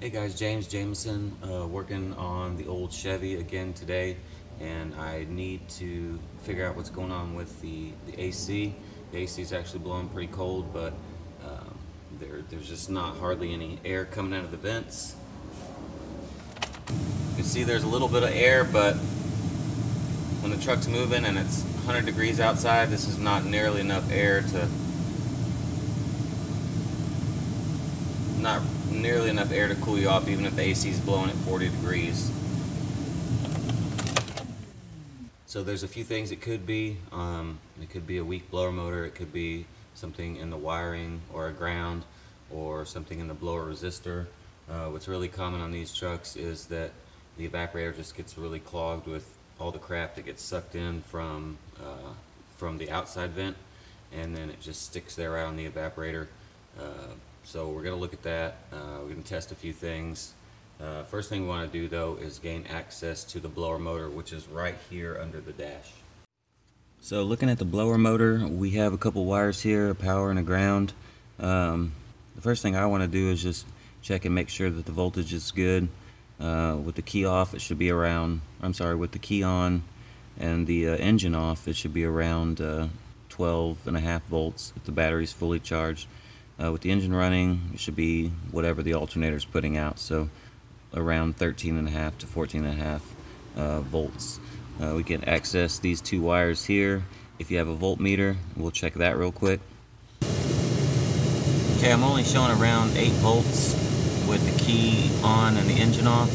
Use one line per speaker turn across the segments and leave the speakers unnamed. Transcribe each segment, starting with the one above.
Hey guys, James Jameson, uh, working on the old Chevy again today, and I need to figure out what's going on with the, the AC. The AC is actually blowing pretty cold, but um, there, there's just not hardly any air coming out of the vents. You can see there's a little bit of air, but when the truck's moving and it's 100 degrees outside, this is not nearly enough air to not nearly enough air to cool you off even if the AC is blowing at 40 degrees. So there's a few things it could be. Um, it could be a weak blower motor, it could be something in the wiring or a ground or something in the blower resistor. Uh, what's really common on these trucks is that the evaporator just gets really clogged with all the crap that gets sucked in from, uh, from the outside vent and then it just sticks there around the evaporator. Uh, so we're going to look at that. Uh, we're going to test a few things. Uh, first thing we want to do though is gain access to the blower motor which is right here under the dash. So looking at the blower motor we have a couple wires here, a power and a ground. Um, the first thing I want to do is just check and make sure that the voltage is good. Uh, with the key off it should be around, I'm sorry, with the key on and the uh, engine off it should be around uh, 12 and a half volts if the battery is fully charged. Uh, with the engine running, it should be whatever the alternator is putting out, so around 13 and a half to 14 and a half uh, volts. Uh, we can access these two wires here. If you have a voltmeter, we'll check that real quick. Okay, I'm only showing around 8 volts with the key on and the engine off.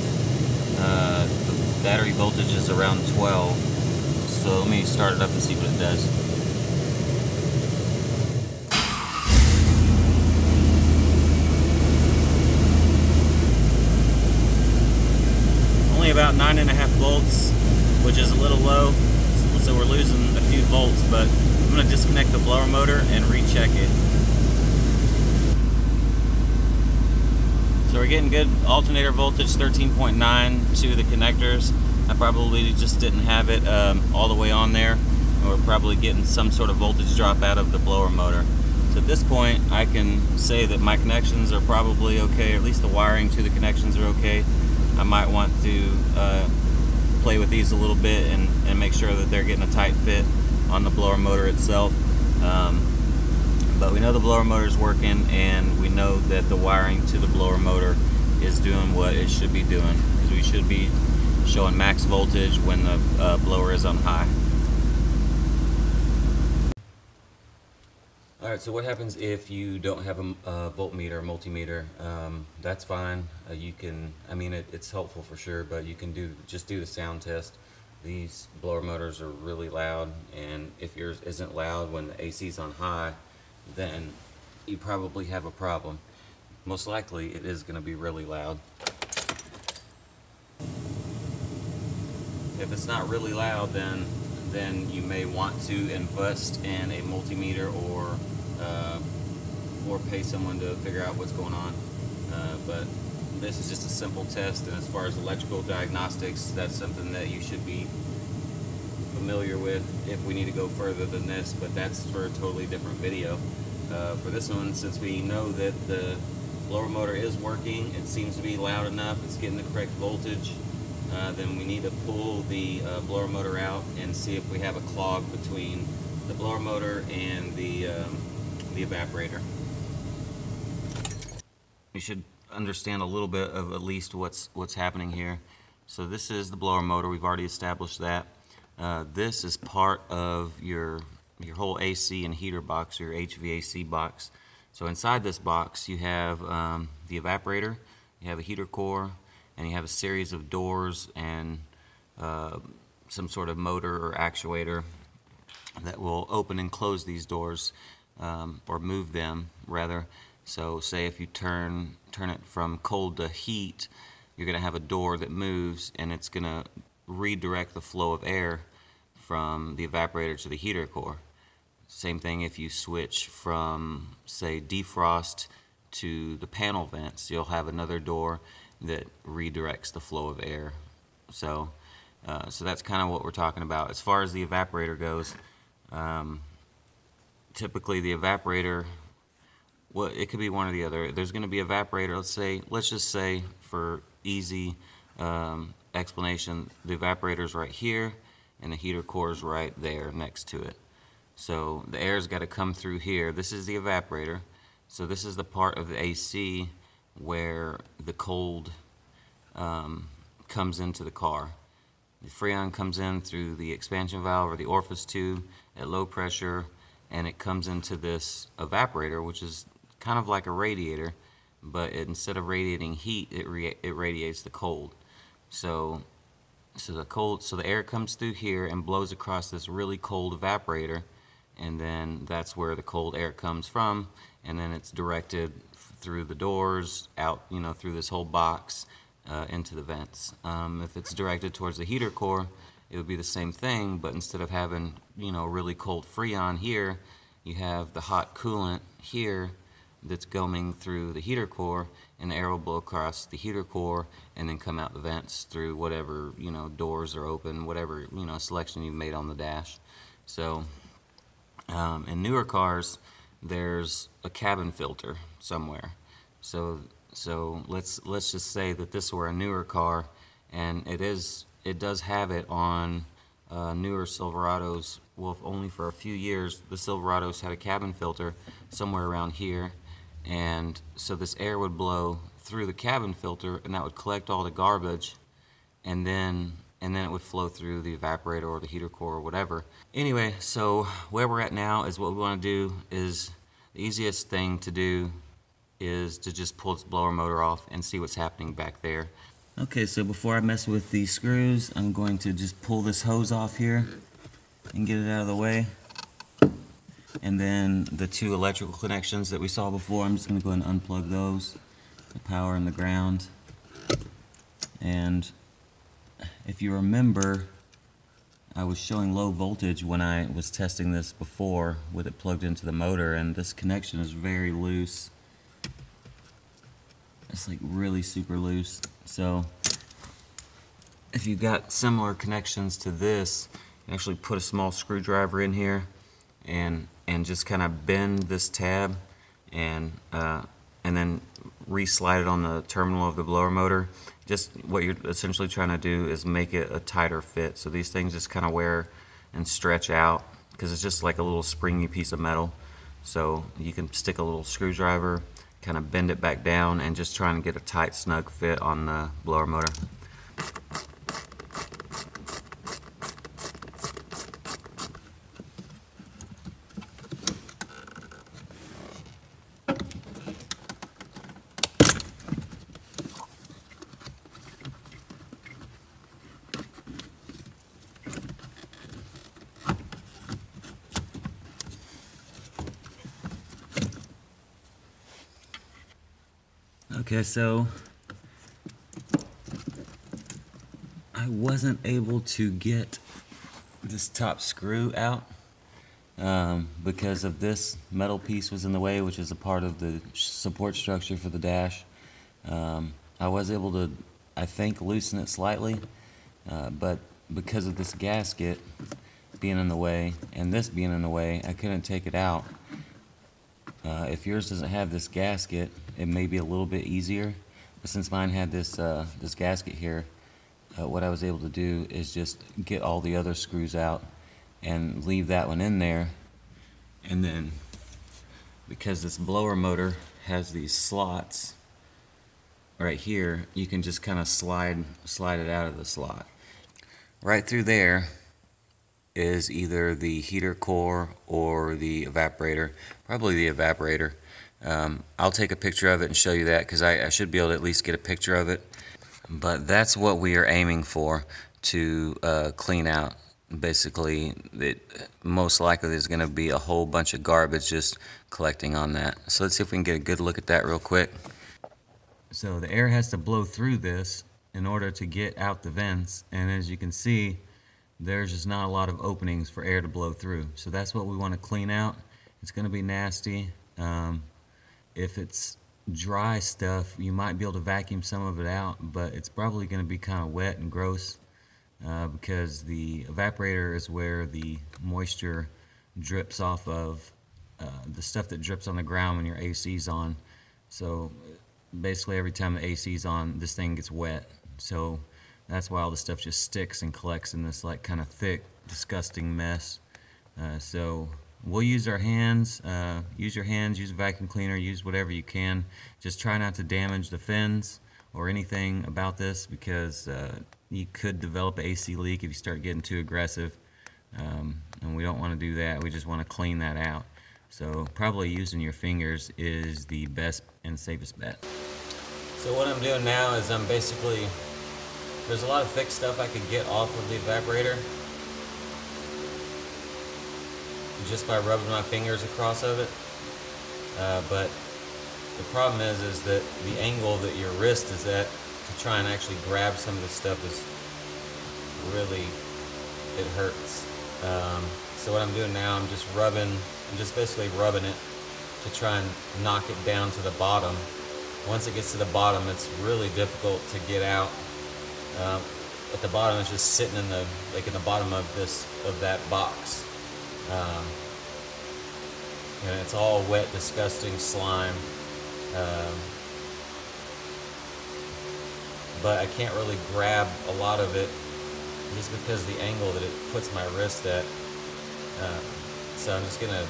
Uh, the battery voltage is around 12. So let me start it up and see what it does. About nine and a half volts, which is a little low. So we're losing a few volts, but I'm gonna disconnect the blower motor and recheck it. So we're getting good alternator voltage, 13.9 to the connectors. I probably just didn't have it um, all the way on there. We're probably getting some sort of voltage drop out of the blower motor. So at this point, I can say that my connections are probably okay, or at least the wiring to the connections are okay. I might want to uh, play with these a little bit and, and make sure that they're getting a tight fit on the blower motor itself. Um, but we know the blower motor is working and we know that the wiring to the blower motor is doing what it should be doing because we should be showing max voltage when the uh, blower is on high. Alright, so what happens if you don't have a, a voltmeter or multimeter? Um, that's fine. Uh, you can, I mean, it, it's helpful for sure, but you can do just do the sound test. These blower motors are really loud, and if yours isn't loud when the AC is on high, then you probably have a problem. Most likely, it is going to be really loud. If it's not really loud, then then you may want to invest in a multimeter or uh, or pay someone to figure out what's going on. Uh, but this is just a simple test, and as far as electrical diagnostics, that's something that you should be familiar with if we need to go further than this, but that's for a totally different video. Uh, for this one, since we know that the blower motor is working, it seems to be loud enough, it's getting the correct voltage, uh, then we need to pull the uh, blower motor out and see if we have a clog between the blower motor and the um, the evaporator. You should understand a little bit of at least what's what's happening here. So this is the blower motor. We've already established that. Uh, this is part of your your whole AC and heater box, your HVAC box. So inside this box, you have um, the evaporator, you have a heater core, and you have a series of doors and uh, some sort of motor or actuator that will open and close these doors um, or move them rather. So say if you turn turn it from cold to heat, you're going to have a door that moves and it's going to redirect the flow of air from the evaporator to the heater core. Same thing if you switch from say defrost to the panel vents, you'll have another door that redirects the flow of air. So, uh, so that's kind of what we're talking about. As far as the evaporator goes, um, typically the evaporator well, it could be one or the other. There's going to be evaporator. Let's say, let's just say for easy um, explanation, the evaporator is right here, and the heater core is right there next to it. So the air's got to come through here. This is the evaporator. So this is the part of the AC where the cold um, comes into the car. The freon comes in through the expansion valve or the orifice tube at low pressure and it comes into this evaporator which is kind of like a radiator but it, instead of radiating heat it, it radiates the cold so so the cold so the air comes through here and blows across this really cold evaporator and then that's where the cold air comes from and then it's directed through the doors out you know through this whole box uh, into the vents. Um, if it's directed towards the heater core, it would be the same thing, but instead of having, you know, really cold freon here, you have the hot coolant here that's going through the heater core, and the air will blow across the heater core and then come out the vents through whatever, you know, doors are open, whatever, you know, selection you've made on the dash. So, um, in newer cars, there's a cabin filter somewhere. So so let's let's just say that this were a newer car, and it is it does have it on uh, newer Silverados. Well, only for a few years, the Silverados had a cabin filter somewhere around here, and so this air would blow through the cabin filter, and that would collect all the garbage, and then and then it would flow through the evaporator or the heater core or whatever. Anyway, so where we're at now is what we want to do is the easiest thing to do is to just pull this blower motor off and see what's happening back there. Okay, so before I mess with these screws, I'm going to just pull this hose off here and get it out of the way. And then the two electrical connections that we saw before, I'm just going to go ahead and unplug those, the power and the ground. And if you remember, I was showing low voltage when I was testing this before with it plugged into the motor, and this connection is very loose. It's like really super loose. So if you've got similar connections to this, you actually put a small screwdriver in here and and just kind of bend this tab and uh, and then re-slide it on the terminal of the blower motor. Just what you're essentially trying to do is make it a tighter fit. So these things just kind of wear and stretch out because it's just like a little springy piece of metal. So you can stick a little screwdriver kind of bend it back down and just trying to get a tight snug fit on the blower motor. Okay, so I wasn't able to get this top screw out um, because of this metal piece was in the way, which is a part of the support structure for the dash. Um, I was able to, I think, loosen it slightly, uh, but because of this gasket being in the way and this being in the way, I couldn't take it out. Uh, if yours doesn't have this gasket, it may be a little bit easier. But since mine had this, uh, this gasket here, uh, what I was able to do is just get all the other screws out and leave that one in there. And then, because this blower motor has these slots right here, you can just kind of slide, slide it out of the slot. Right through there is either the heater core or the evaporator, probably the evaporator. Um, I'll take a picture of it and show you that because I, I, should be able to at least get a picture of it. But that's what we are aiming for to uh, clean out. Basically, it, most likely there's going to be a whole bunch of garbage just collecting on that. So let's see if we can get a good look at that real quick. So the air has to blow through this in order to get out the vents. And as you can see, there's just not a lot of openings for air to blow through. So that's what we want to clean out. It's going to be nasty. Um, if it's dry stuff, you might be able to vacuum some of it out, but it's probably going to be kind of wet and gross uh, because the evaporator is where the moisture drips off of uh, the stuff that drips on the ground when your AC's on. So basically every time the AC's on, this thing gets wet. So that's why all the stuff just sticks and collects in this like kind of thick, disgusting mess. Uh, so we'll use our hands, uh, use your hands, use a vacuum cleaner, use whatever you can. Just try not to damage the fins or anything about this because uh, you could develop an AC leak if you start getting too aggressive. Um, and we don't want to do that. We just want to clean that out. So probably using your fingers is the best and safest bet. So what I'm doing now is I'm basically, there's a lot of thick stuff I could get off of the evaporator just by rubbing my fingers across of it. Uh, but the problem is, is that the angle that your wrist is at to try and actually grab some of this stuff is really, it hurts. Um, so what I'm doing now, I'm just rubbing, I'm just basically rubbing it to try and knock it down to the bottom. Once it gets to the bottom, it's really difficult to get out. Um, at the bottom, it's just sitting in the, like in the bottom of this, of that box. Um, and it's all wet, disgusting slime. Um, but I can't really grab a lot of it just because the angle that it puts my wrist at. Uh, so I'm just gonna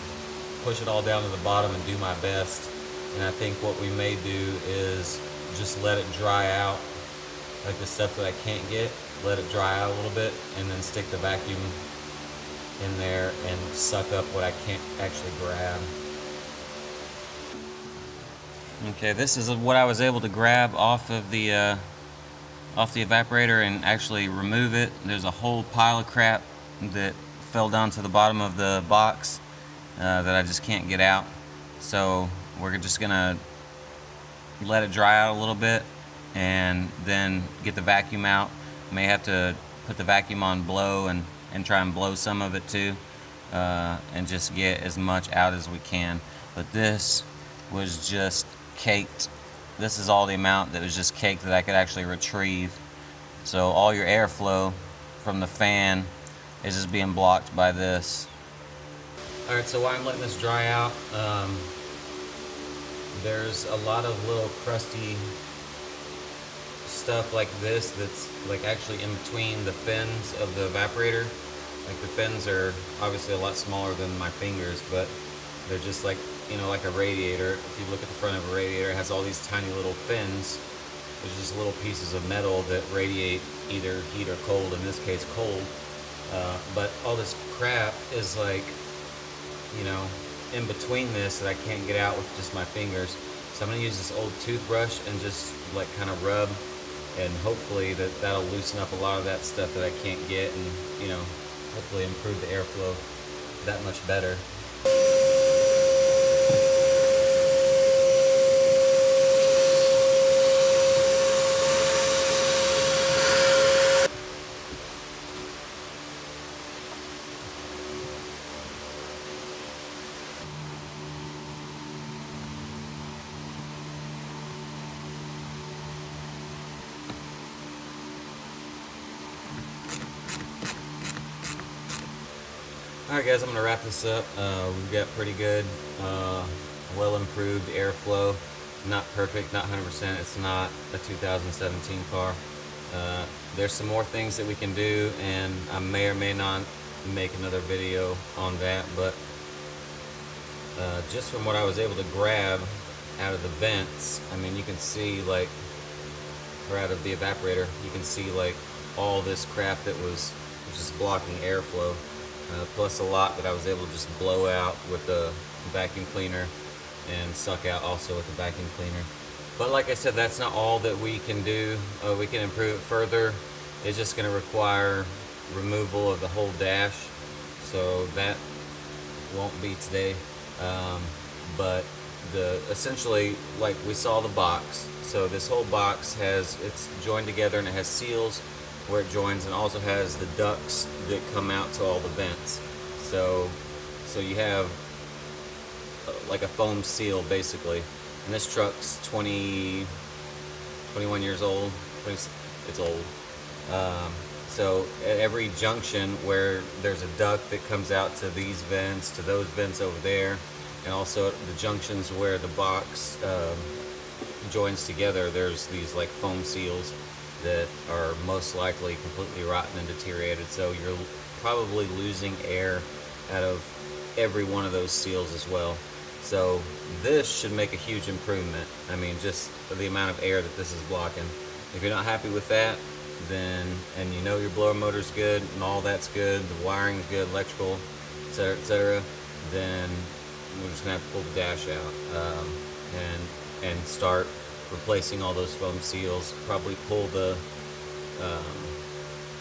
push it all down to the bottom and do my best. And I think what we may do is just let it dry out, like the stuff that I can't get, let it dry out a little bit, and then stick the vacuum in there and suck up what I can't actually grab. Okay, this is what I was able to grab off of the uh, off the evaporator and actually remove it. There's a whole pile of crap that fell down to the bottom of the box uh, that I just can't get out. So we're just gonna let it dry out a little bit and then get the vacuum out. May have to put the vacuum on blow and and try and blow some of it too uh, and just get as much out as we can. But this was just caked. This is all the amount that was just caked that I could actually retrieve. So all your airflow from the fan is just being blocked by this. All right, so while I'm letting this dry out, um, there's a lot of little crusty stuff like this that's like actually in between the fins of the evaporator. Like the fins are obviously a lot smaller than my fingers, but they're just like, you know, like a radiator. If you look at the front of a radiator, it has all these tiny little fins. There's just little pieces of metal that radiate either heat or cold, in this case cold. Uh, but all this crap is like, you know, in between this that I can't get out with just my fingers. So I'm gonna use this old toothbrush and just like kind of rub and hopefully that that'll loosen up a lot of that stuff that I can't get and, you know, hopefully improve the airflow that much better. Guys, I'm going to wrap this up. Uh, we've got pretty good, uh, well improved airflow. Not perfect, not 100%. It's not a 2017 car. Uh, there's some more things that we can do and I may or may not make another video on that, but uh, just from what I was able to grab out of the vents, I mean you can see like, or out of the evaporator, you can see like all this crap that was just blocking airflow uh, plus a lot that I was able to just blow out with the vacuum cleaner and suck out also with the vacuum cleaner. But like I said, that's not all that we can do. Uh, we can improve it further. It's just going to require removal of the whole dash. So that won't be today. Um, but the essentially, like we saw the box. So this whole box has, it's joined together and it has seals where it joins and also has the ducts that come out to all the vents. So, so you have uh, like a foam seal basically. And this truck's 20, 21 years old. it's old. Um, so at every junction where there's a duct that comes out to these vents, to those vents over there, and also the junctions where the box um, joins together, there's these like foam seals that are most likely completely rotten and deteriorated. So you're probably losing air out of every one of those seals as well. So this should make a huge improvement. I mean, just the amount of air that this is blocking. If you're not happy with that, then, and you know your blower motor's good and all that's good, the wiring's good, electrical, etc., etc., then we're just gonna have to pull the dash out um, and and start replacing all those foam seals. Probably pull the um,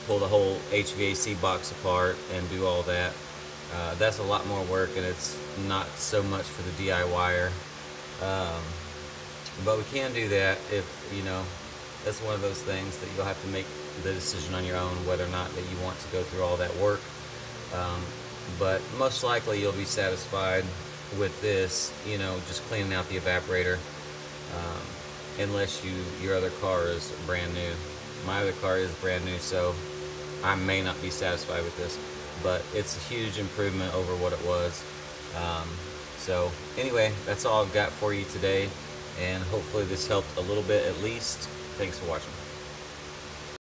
pull the whole HVAC box apart and do all that. Uh, that's a lot more work and it's not so much for the DIYer. Um, but we can do that if, you know, that's one of those things that you'll have to make the decision on your own whether or not that you want to go through all that work. Um, but most likely you'll be satisfied with this, you know, just cleaning out the evaporator. Um, unless you your other car is brand new. My other car is brand new, so I may not be satisfied with this but it's a huge improvement over what it was. Um, so anyway, that's all I've got for you today, and hopefully this helped a little bit at least. Thanks for watching.